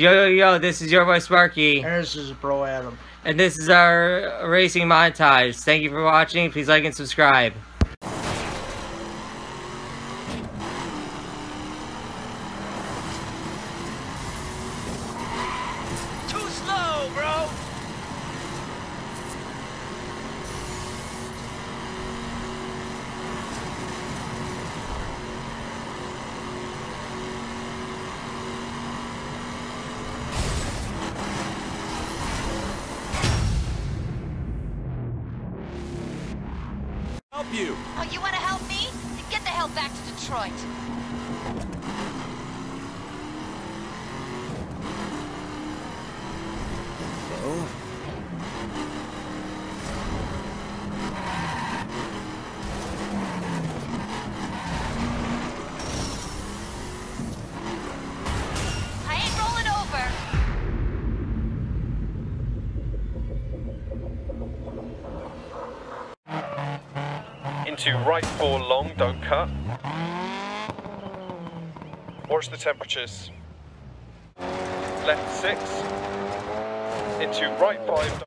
Yo, yo, yo, this is your boy Sparky, And this is Bro Adam. and this is our racing montage. Thank you for watching. Please like and subscribe. You. Oh, you want to help me? Then get the hell back to Detroit. I Into right four long, don't cut. Watch the temperatures. Left six. Into right five.